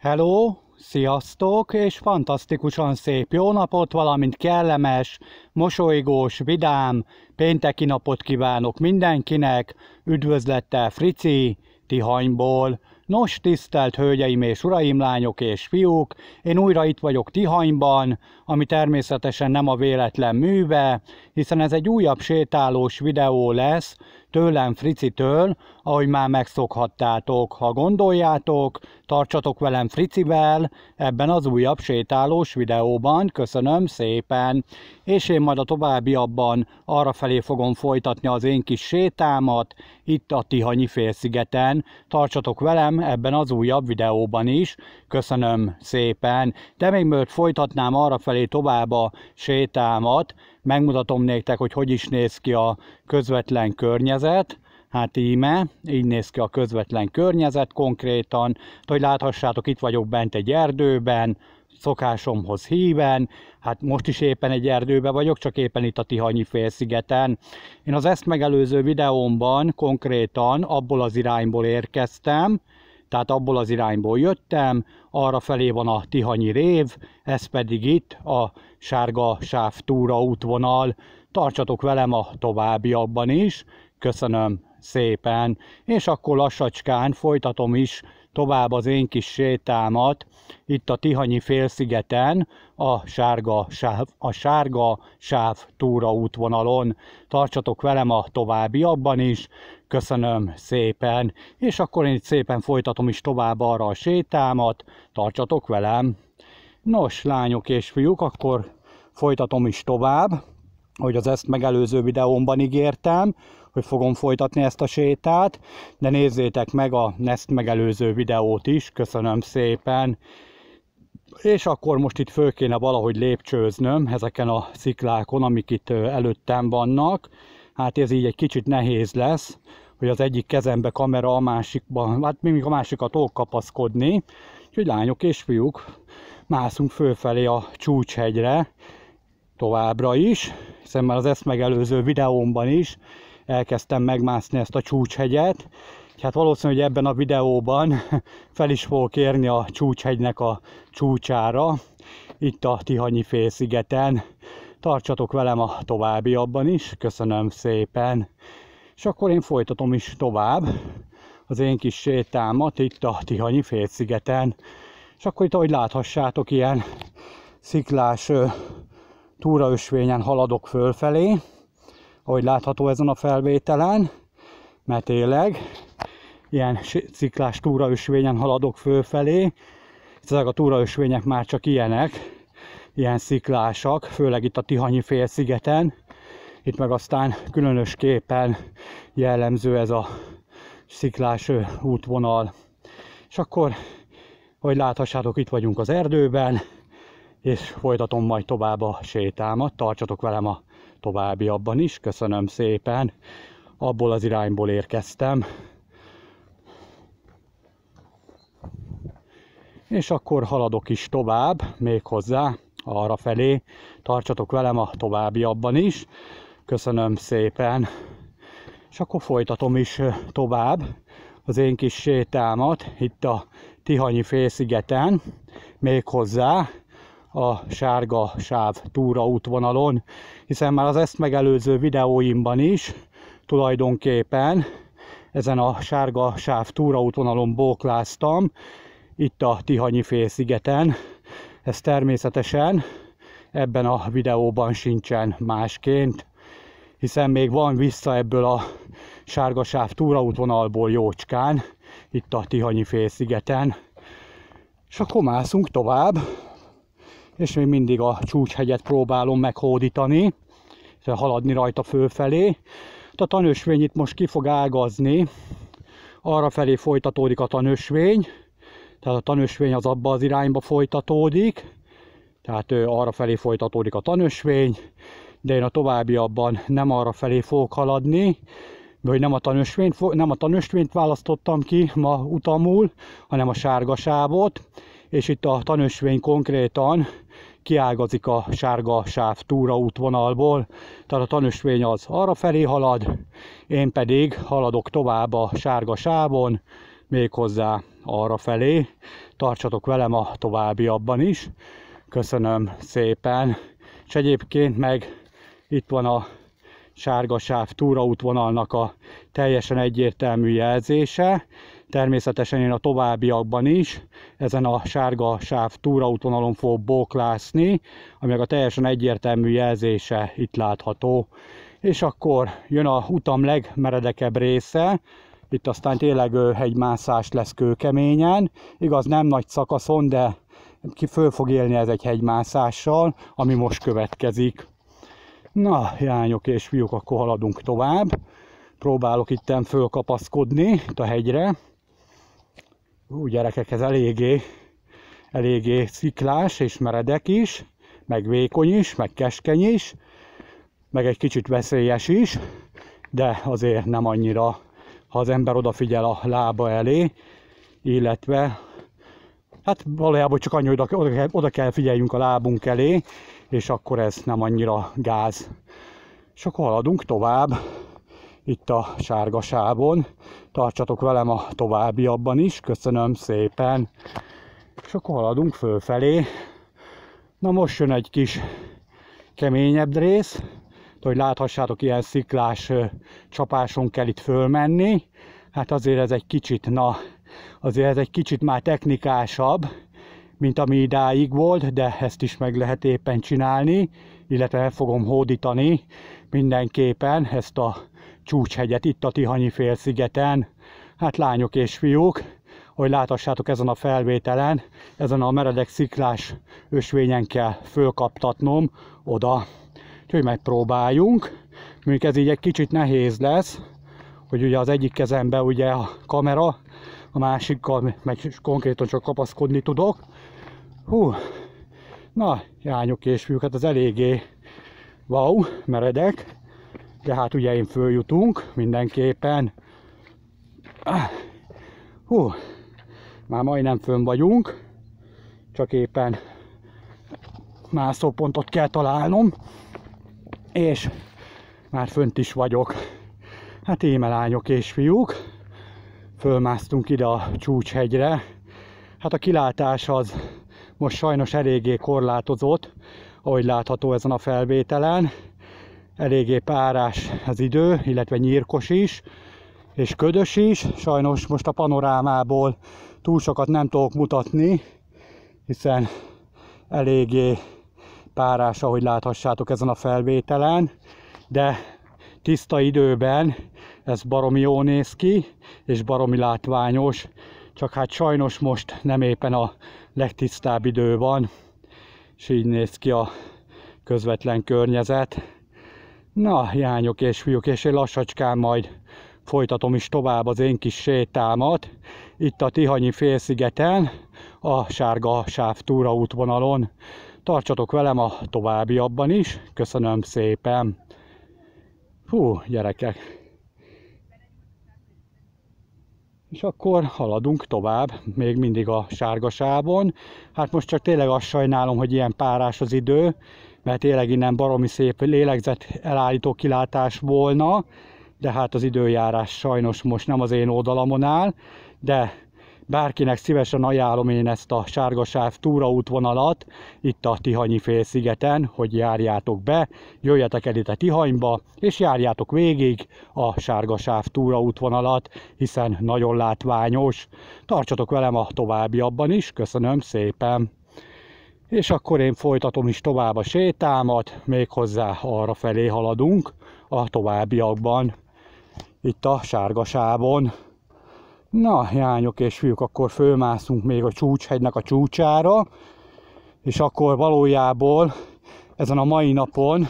Hello, sziasztok, és fantasztikusan szép jó napot, valamint kellemes, mosolygós, vidám, pénteki napot kívánok mindenkinek, üdvözlettel Frici, Tihanyból. Nos, tisztelt hölgyeim és uraim, lányok és fiúk, én újra itt vagyok Tihanyban, ami természetesen nem a véletlen műve, hiszen ez egy újabb sétálós videó lesz, tőlem Fricitől, ahogy már megszokhattátok. Ha gondoljátok, tartsatok velem Fricivel ebben az újabb sétálós videóban. Köszönöm szépen! És én majd a továbbiabban arra felé fogom folytatni az én kis sétámat, itt a Tihanyi félszigeten. Tartsatok velem ebben az újabb videóban is. Köszönöm szépen! De még mielőtt folytatnám arra felé tovább a sétámat, megmutatom nektek, hogy hogy is néz ki a közvetlen környezet. Hát íme, így néz ki a közvetlen környezet konkrétan. Hogy láthassátok, itt vagyok bent egy erdőben, szokásomhoz híven, hát most is éppen egy erdőben vagyok, csak éppen itt a Tihanyi félszigeten. Én az ezt megelőző videómban konkrétan abból az irányból érkeztem, tehát abból az irányból jöttem, arra felé van a Tihanyi rév, ez pedig itt a sárga sáv túra útvonal. Tartsatok velem a továbbiakban is, köszönöm szépen, és akkor lassacskán folytatom is tovább az én kis sétámat itt a Tihanyi félszigeten a sárga sáv, a sárga sáv túra útvonalon. Tartsatok velem a továbbiakban is, köszönöm szépen, és akkor én szépen folytatom is tovább arra a sétámat, tartsatok velem. Nos, lányok és fiúk, akkor folytatom is tovább, hogy az ezt megelőző videómban ígértem, hogy fogom folytatni ezt a sétát, de nézzétek meg a ezt megelőző videót is, köszönöm szépen. És akkor most itt föl kéne valahogy lépcsőznöm ezeken a sziklákon, amik itt előttem vannak. Hát ez így egy kicsit nehéz lesz, hogy az egyik kezembe kamera, a másikban, hát még a másikat kapaszkodni. Úgyhogy lányok és fiúk, mászunk fölfelé a csúcshegyre továbbra is, hiszen már az ezt megelőző videómban is elkezdtem megmászni ezt a csúcshegyet. Hát valószínűleg hogy ebben a videóban fel is fogok érni a csúcshegynek a csúcsára, itt a Tihanyi félszigeten. Tartsatok velem a továbbiabban is, köszönöm szépen. És akkor én folytatom is tovább az én kis sétámat itt a Tihanyi félszigeten. És akkor itt, ahogy láthassátok, ilyen sziklás túraösvényen haladok fölfelé ahogy látható ezen a felvételen, mert tényleg ilyen ciklás túraösvényen haladok fölfelé. Ezek a túraösvények már csak ilyenek, ilyen sziklásak, főleg itt a Tihanyi félszigeten. Itt meg aztán különösképpen jellemző ez a sziklás útvonal. És akkor, hogy láthassátok, itt vagyunk az erdőben, és folytatom majd tovább a sétámat. Tartsatok velem a továbbiabban is. Köszönöm szépen. Abból az irányból érkeztem. És akkor haladok is tovább, még hozzá, arra felé. Tartsatok velem a továbbiabban is. Köszönöm szépen. És akkor folytatom is tovább az én kis sétámat itt a Tihanyi félszigeten, még hozzá a sárga sáv túra útvonalon, hiszen már az ezt megelőző videóimban is tulajdonképpen ezen a sárga sáv túraútvonalon bókláztam, itt a Tihanyi félszigeten. Ez természetesen ebben a videóban sincsen másként, hiszen még van vissza ebből a sárga sáv túraútvonalból jócskán, itt a Tihanyi félszigeten. És akkor mászunk tovább és még mindig a csúcshegyet próbálom meghódítani, haladni rajta fölfelé. A tanösvény itt most ki fog ágazni, arra felé folytatódik a tanösvény, tehát a tanösvény az abba az irányba folytatódik, tehát arra felé folytatódik a tanösvény, de én a továbbiabban nem arra felé fogok haladni, hogy nem a tanösvényt, nem a tanösvényt választottam ki ma utamul, hanem a sárgasávot, és itt a tanösvény konkrétan kiágazik a sárga sáv túraútvonalból, tehát a tanösvény az arra felé halad, én pedig haladok tovább a sárga sávon, méghozzá arra felé. Tartsatok velem a továbbiabban is. Köszönöm szépen. És egyébként meg itt van a sárga sáv túraútvonalnak a teljesen egyértelmű jelzése. Természetesen én a továbbiakban is ezen a sárga sáv túraútvonalon fog bóklászni, ami a teljesen egyértelmű jelzése itt látható. És akkor jön a utam legmeredekebb része, itt aztán tényleg hegymászás lesz kőkeményen, igaz nem nagy szakaszon, de ki föl fog élni ez egy hegymászással, ami most következik. Na, jányok és fiúk, akkor haladunk tovább. Próbálok itten fölkapaszkodni itt a hegyre. Ú, gyerekek, ez eléggé, eléggé sziklás és meredek is, meg vékony is, meg keskeny is, meg egy kicsit veszélyes is, de azért nem annyira, ha az ember odafigyel a lába elé, illetve hát valójában csak annyi, hogy oda, oda, kell figyeljünk a lábunk elé, és akkor ez nem annyira gáz. És akkor haladunk tovább itt a sárga sávon. Tartsatok velem a továbbiabban is, köszönöm szépen. És akkor haladunk fölfelé. Na most jön egy kis keményebb rész, hogy láthassátok, ilyen sziklás csapáson kell itt fölmenni. Hát azért ez egy kicsit, na, azért ez egy kicsit már technikásabb, mint ami idáig volt, de ezt is meg lehet éppen csinálni, illetve el fogom hódítani mindenképpen ezt a csúcshegyet itt a Tihanyi félszigeten. Hát lányok és fiúk, hogy láthassátok ezen a felvételen, ezen a meredek sziklás ösvényen kell fölkaptatnom oda. Úgyhogy megpróbáljunk. Mondjuk ez így egy kicsit nehéz lesz, hogy ugye az egyik kezembe ugye a kamera, a másikkal meg konkrétan csak kapaszkodni tudok. Hú, na, jányok és fiúk, hát az eléggé wow, meredek, de hát ugye én följutunk mindenképpen. Hú, már majdnem fönn vagyunk, csak éppen mászópontot kell találnom, és már fönt is vagyok. Hát éme lányok és fiúk, fölmásztunk ide a csúcshegyre. Hát a kilátás az most sajnos eléggé korlátozott, ahogy látható ezen a felvételen. Eléggé párás az idő, illetve nyírkos is, és ködös is. Sajnos most a panorámából túl sokat nem tudok mutatni, hiszen eléggé párás, ahogy láthassátok ezen a felvételen, de tiszta időben ez baromi jó néz ki, és baromi látványos, csak hát sajnos most nem éppen a legtisztább idő van, és így néz ki a közvetlen környezet. Na, jányok és fiúk, és én lassacskán majd folytatom is tovább az én kis sétámat. Itt a Tihanyi félszigeten, a sárga sáv túraútvonalon. Tartsatok velem a továbbiabban is. Köszönöm szépen. Hú, gyerekek! És akkor haladunk tovább, még mindig a sárgasában. Hát most csak tényleg azt sajnálom, hogy ilyen párás az idő, mert tényleg innen baromi szép lélegzet elállító kilátás volna, de hát az időjárás sajnos most nem az én oldalamon áll, de Bárkinek szívesen ajánlom én ezt a sárgasáv túraútvonalat itt a Tihanyi félszigeten, hogy járjátok be, jöjjetek el itt a Tihanyba, és járjátok végig a sárgasáv túraútvonalat, hiszen nagyon látványos. Tartsatok velem a továbbiabban is, köszönöm szépen! És akkor én folytatom is tovább a sétámat, méghozzá arra felé haladunk a továbbiakban, itt a sárgasávon. Na, jányok és fiúk, akkor fölmászunk még a csúcshegynek a csúcsára, és akkor valójában ezen a mai napon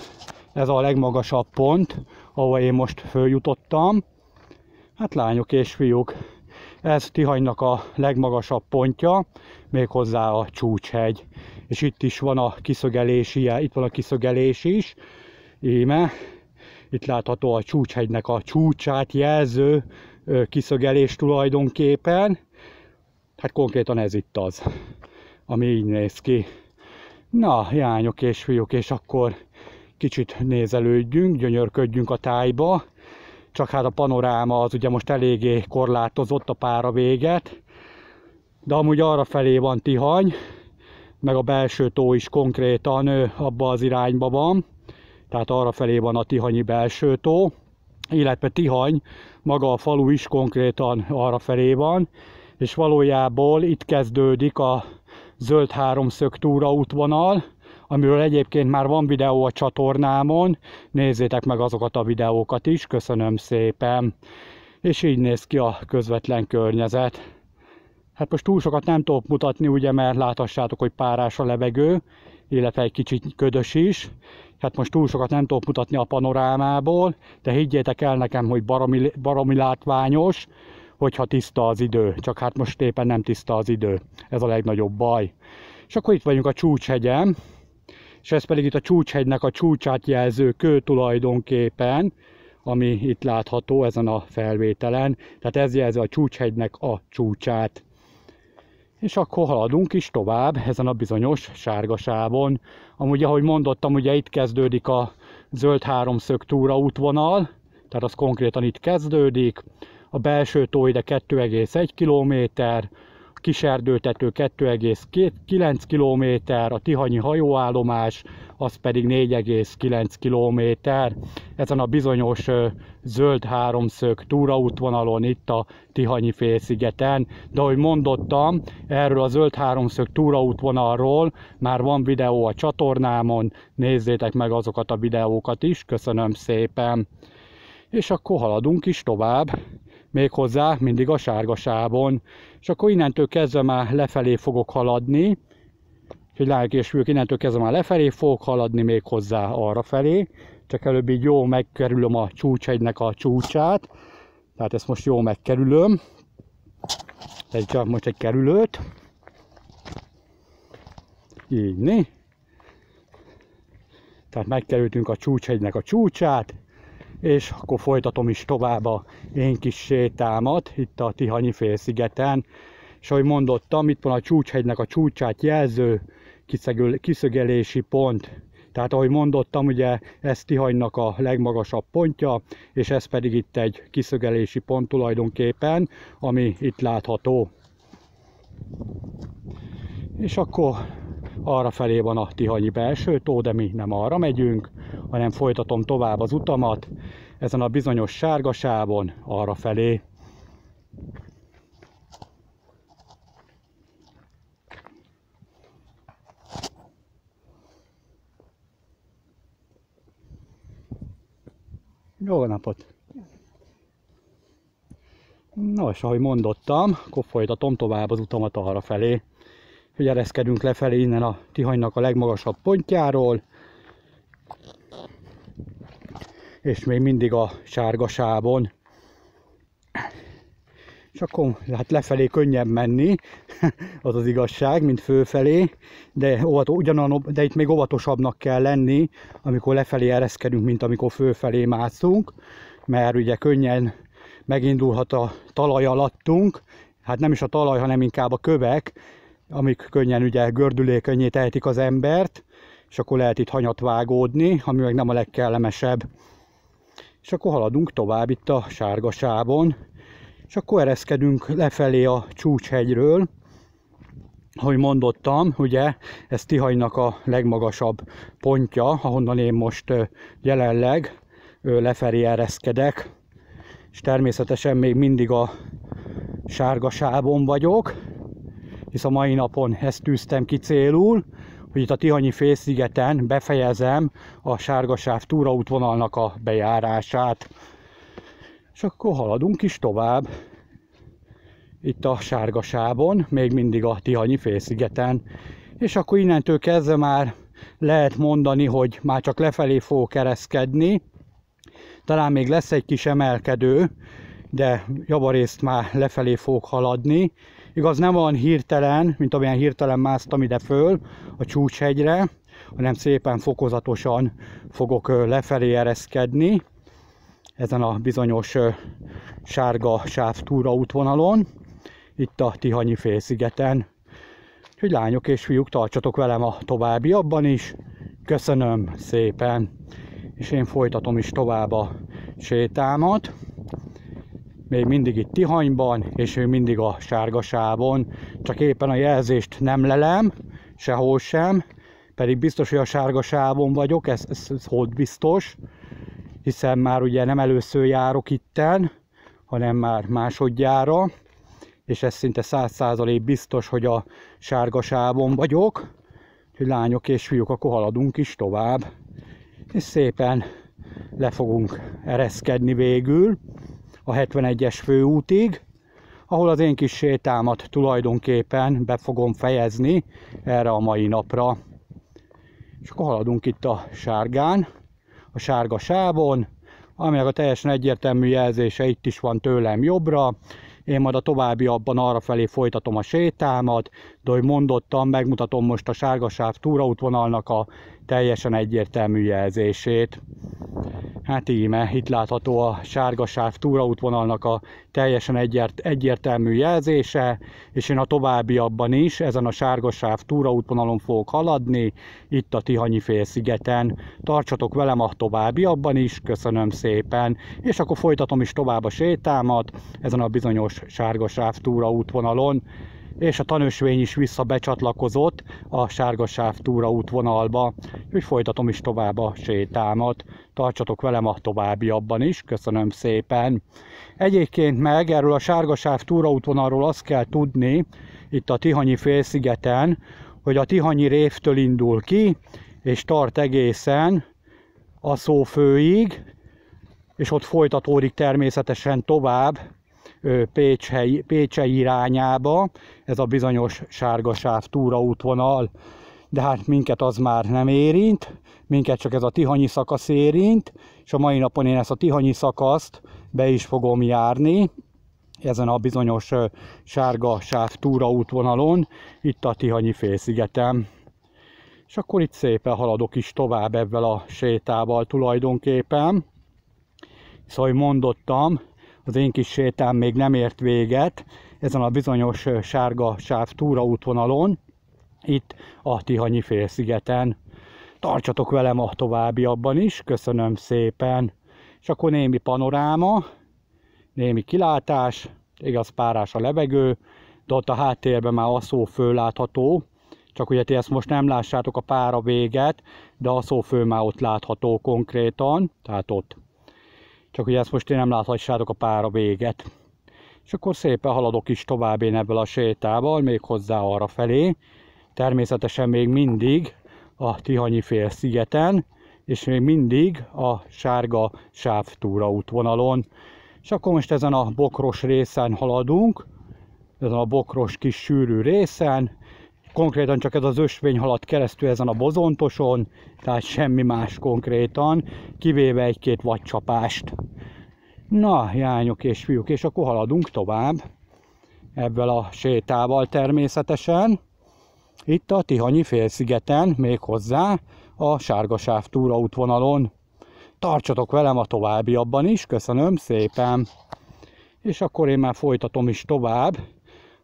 ez a legmagasabb pont, ahol én most följutottam. Hát lányok és fiúk, ez Tihanynak a legmagasabb pontja, méghozzá a csúcshegy. És itt is van a kiszögelési, itt van a kiszögelés is, íme. Itt látható a csúcshegynek a csúcsát jelző kiszögelés tulajdonképpen. Hát konkrétan ez itt az, ami így néz ki. Na, jányok és fiúk, és akkor kicsit nézelődjünk, gyönyörködjünk a tájba. Csak hát a panoráma az ugye most eléggé korlátozott a pára véget. de amúgy arra felé van Tihany, meg a belső tó is konkrétan abba az irányba van, tehát arra felé van a Tihanyi belső tó, illetve Tihany, maga a falu is konkrétan arra felé van, és valójában itt kezdődik a zöld háromszög túraútvonal, amiről egyébként már van videó a csatornámon, nézzétek meg azokat a videókat is, köszönöm szépen. És így néz ki a közvetlen környezet. Hát most túl sokat nem tudok mutatni, ugye, mert láthassátok, hogy párás a levegő, illetve egy kicsit ködös is. Hát most túl sokat nem tudok mutatni a panorámából, de higgyétek el nekem, hogy baromi, baromi látványos, hogyha tiszta az idő. Csak hát most éppen nem tiszta az idő. Ez a legnagyobb baj. És akkor itt vagyunk a Csúcshegyen, és ez pedig itt a Csúcshegynek a csúcsát jelző kő tulajdonképpen, ami itt látható ezen a felvételen. Tehát ez jelzi a Csúcshegynek a csúcsát. És akkor haladunk is tovább ezen a bizonyos sárgasávon. Amúgy, ahogy mondottam, ugye itt kezdődik a zöld háromszög túraútvonal, tehát az konkrétan itt kezdődik. A belső tó ide 2,1 km, kiserdőtető 2,9 km, a Tihanyi hajóállomás az pedig 4,9 km. Ezen a bizonyos zöld háromszög túraútvonalon itt a Tihanyi félszigeten. De ahogy mondottam, erről a zöld háromszög túraútvonalról már van videó a csatornámon, nézzétek meg azokat a videókat is, köszönöm szépen. És akkor haladunk is tovább méghozzá mindig a sárgasában. És akkor innentől kezdve már lefelé fogok haladni, hogy lányok és innentől kezdve már lefelé fogok haladni még hozzá arra felé, csak előbb így jó megkerülöm a csúcshegynek a csúcsát, tehát ezt most jó megkerülöm, egy csak most egy kerülőt, így, né? Tehát megkerültünk a csúcshegynek a csúcsát, és akkor folytatom is tovább a én kis sétámat itt a Tihanyi félszigeten. És ahogy mondottam, itt van a csúcshegynek a csúcsát jelző kiszögelési pont. Tehát ahogy mondottam, ugye ez Tihanynak a legmagasabb pontja, és ez pedig itt egy kiszögelési pont tulajdonképpen, ami itt látható. És akkor arra felé van a Tihanyi belső tó, de mi nem arra megyünk, hanem folytatom tovább az utamat ezen a bizonyos sárgasávon arra felé. Jó napot! Nos, ahogy mondottam, akkor folytatom tovább az utamat arra felé hogy ereszkedünk lefelé innen a Tihanynak a legmagasabb pontjáról. És még mindig a sárgasában. És akkor hát lefelé könnyebb menni, az az igazság, mint fölfelé, de, óvat, ugyanan, de itt még óvatosabbnak kell lenni, amikor lefelé ereszkedünk, mint amikor fölfelé mászunk, mert ugye könnyen megindulhat a talaj alattunk, hát nem is a talaj, hanem inkább a kövek, amik könnyen ugye gördülékenyé tehetik az embert, és akkor lehet itt hanyat vágódni, ami meg nem a legkellemesebb. És akkor haladunk tovább itt a sárgasában, és akkor ereszkedünk lefelé a csúcshegyről, ahogy mondottam, ugye ez Tihanynak a legmagasabb pontja, ahonnan én most jelenleg lefelé ereszkedek, és természetesen még mindig a sárgasában vagyok, hisz a mai napon ezt tűztem ki célul, hogy itt a Tihanyi félszigeten befejezem a Sárgasáv túraútvonalnak a bejárását. És akkor haladunk is tovább. Itt a Sárgasában, még mindig a Tihanyi félszigeten. És akkor innentől kezdve már lehet mondani, hogy már csak lefelé fog kereszkedni. Talán még lesz egy kis emelkedő, de javarészt már lefelé fog haladni, Igaz, nem olyan hirtelen, mint amilyen hirtelen másztam ide föl a csúcshegyre, hanem szépen fokozatosan fogok lefelé ereszkedni ezen a bizonyos sárga sáv túraútvonalon, itt a Tihanyi félszigeten. Úgyhogy lányok és fiúk, tartsatok velem a továbbiakban is. Köszönöm szépen, és én folytatom is tovább a sétámat. még mindig itt Tihanyban, és még mindig a sárgasában. Csak éppen a jelzést nem lelem, sehol sem, pedig biztos, hogy a sárgasában vagyok, ez, ez, ez hogy biztos, hiszen már ugye nem először járok itten, hanem már másodjára, és ez szinte száz százalék biztos, hogy a sárgasában vagyok. Hogy lányok és fiúk, akkor haladunk is tovább, és szépen le fogunk ereszkedni végül a 71-es főútig, ahol az én kis sétámat tulajdonképpen be fogom fejezni erre a mai napra. És akkor haladunk itt a sárgán, a sárga sávon, aminek a teljesen egyértelmű jelzése itt is van tőlem jobbra, én majd a továbbiakban arra felé folytatom a sétámat, de hogy mondottam, megmutatom most a sárgasáv túraútvonalnak a teljesen egyértelmű jelzését. Hát íme, itt látható a sárgasáv túraútvonalnak a teljesen egyért, egyértelmű jelzése, és én a továbbiakban is ezen a sárgasáv túraútvonalon fogok haladni, itt a Tihanyi félszigeten. Tartsatok velem a továbbiakban is, köszönöm szépen, és akkor folytatom is tovább a sétámat ezen a bizonyos sárgasáv túraútvonalon és a tanösvény is visszabecsatlakozott a sárgasáv túra útvonalba, úgyhogy folytatom is tovább a sétámat. Tartsatok velem a továbbiabban is, köszönöm szépen. Egyébként meg erről a sárgasáv túraútvonalról azt kell tudni, itt a Tihanyi félszigeten, hogy a Tihanyi révtől indul ki, és tart egészen a szófőig, és ott folytatódik természetesen tovább Pécsei, irányába, ez a bizonyos sárgasáv túraútvonal, de hát minket az már nem érint, minket csak ez a Tihanyi szakasz érint, és a mai napon én ezt a Tihanyi szakaszt be is fogom járni, ezen a bizonyos sárga sáv túraútvonalon, itt a Tihanyi félszigetem. És akkor itt szépen haladok is tovább ebben a sétával tulajdonképpen. Szóval mondottam, az én kis sétám még nem ért véget ezen a bizonyos sárga sáv túraútvonalon, itt a Tihanyi félszigeten. Tartsatok velem a továbbiakban is, köszönöm szépen. És akkor némi panoráma, némi kilátás, igaz párás a levegő, de ott a háttérben már a szó fölátható, csak ugye ti ezt most nem lássátok a pára véget, de a szó fő már ott látható konkrétan, tehát ott csak ugye ezt most én nem láthassátok a pára véget. És akkor szépen haladok is tovább én ebből a sétával, még hozzá arra felé. Természetesen még mindig a Tihanyi fél szigeten, és még mindig a sárga sávtúra útvonalon. És akkor most ezen a bokros részen haladunk, ezen a bokros kis sűrű részen, konkrétan csak ez az ösvény haladt keresztül ezen a bozontoson, tehát semmi más konkrétan, kivéve egy-két vadcsapást. Na, jányok és fiúk, és akkor haladunk tovább ebből a sétával természetesen. Itt a Tihanyi félszigeten, még hozzá a Sárgasáv túraútvonalon. Tartsatok velem a továbbiabban is, köszönöm szépen! És akkor én már folytatom is tovább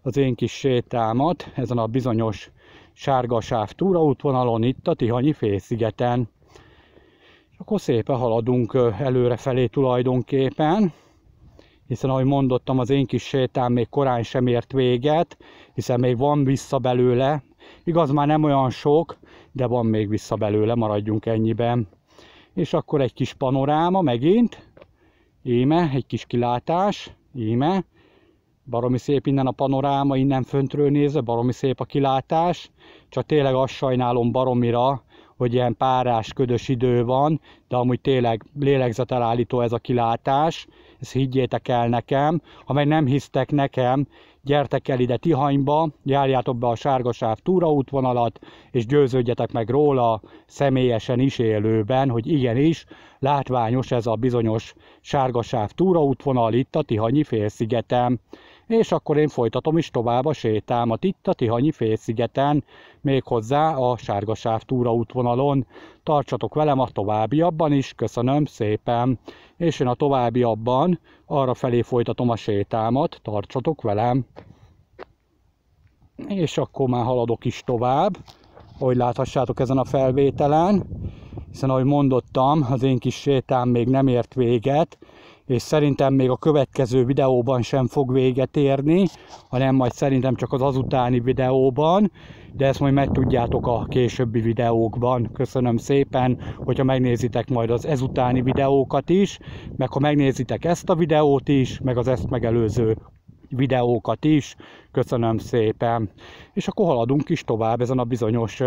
az én kis sétámat ezen a bizonyos sárgasáv túraútvonalon itt a Tihanyi félszigeten. És akkor szépen haladunk előre felé tulajdonképpen, hiszen ahogy mondottam, az én kis sétám még korán sem ért véget, hiszen még van vissza belőle. Igaz, már nem olyan sok, de van még vissza belőle, maradjunk ennyiben. És akkor egy kis panoráma megint, íme, egy kis kilátás, íme, Baromi szép innen a panoráma, innen föntről nézve, baromi szép a kilátás. Csak tényleg azt sajnálom baromira, hogy ilyen párás, ködös idő van, de amúgy tényleg lélegzetelállító ez a kilátás, ezt higgyétek el nekem. Ha meg nem hisztek nekem, gyertek el ide Tihanyba, járjátok be a Sárgasáv túraútvonalat, és győződjetek meg róla személyesen is élőben, hogy igenis látványos ez a bizonyos Sárgasáv túraútvonal itt a Tihanyi félszigetem és akkor én folytatom is tovább a sétámat itt a Tihanyi félszigeten, méghozzá a Sárgasáv túraútvonalon. Tartsatok velem a továbbiabban is, köszönöm szépen, és én a továbbiabban arra felé folytatom a sétámat, tartsatok velem. És akkor már haladok is tovább, ahogy láthassátok ezen a felvételen, hiszen ahogy mondottam, az én kis sétám még nem ért véget, és szerintem még a következő videóban sem fog véget érni, hanem majd szerintem csak az azutáni videóban, de ezt majd megtudjátok a későbbi videókban. Köszönöm szépen, hogyha megnézitek majd az ezutáni videókat is, meg ha megnézitek ezt a videót is, meg az ezt megelőző videókat is. Köszönöm szépen. És akkor haladunk is tovább ezen a bizonyos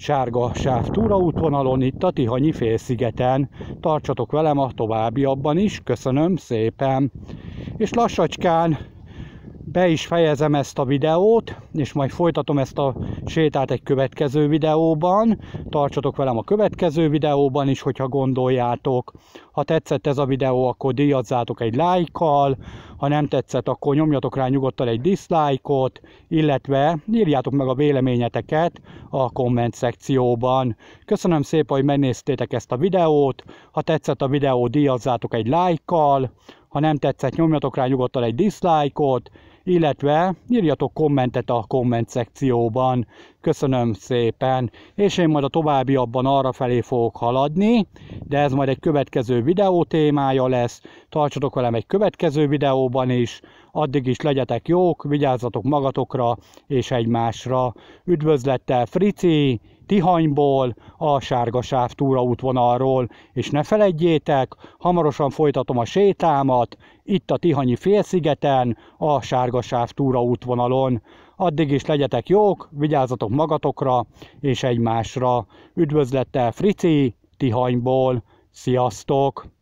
sárga sáv túraútvonalon itt a Tihanyi félszigeten. Tartsatok velem a továbbiakban is. Köszönöm szépen. És lassacskán be is fejezem ezt a videót, és majd folytatom ezt a sétát egy következő videóban. Tartsatok velem a következő videóban is, hogyha gondoljátok. Ha tetszett ez a videó, akkor díjazzátok egy lájkkal, ha nem tetszett, akkor nyomjatok rá nyugodtan egy dislike-ot, illetve írjátok meg a véleményeteket a komment szekcióban. Köszönöm szépen, hogy megnéztétek ezt a videót, ha tetszett a videó, díjazzátok egy lájkkal, ha nem tetszett, nyomjatok rá nyugodtan egy dislike-ot, illetve írjatok kommentet a komment szekcióban. Köszönöm szépen, és én majd a továbbiakban arra felé fogok haladni, de ez majd egy következő videó témája lesz. Tartsatok velem egy következő videóban is, addig is legyetek jók, vigyázzatok magatokra és egymásra. Üdvözlettel Frici, Tihanyból, a Sárga Sáv túraútvonalról, és ne felejtjétek, hamarosan folytatom a sétámat, itt a Tihanyi félszigeten, a Sárga Sáv túraútvonalon. Addig is legyetek jók, vigyázzatok magatokra és egymásra. Üdvözlettel Frici, Tihanyból, sziasztok!